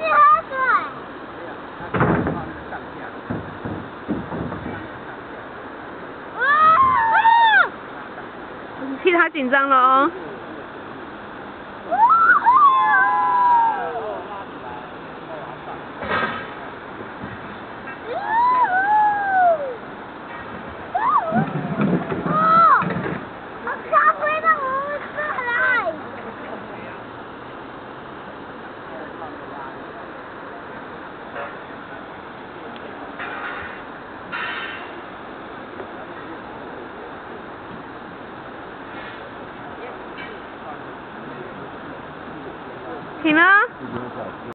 你喝水。他。替他紧张了哦。停了。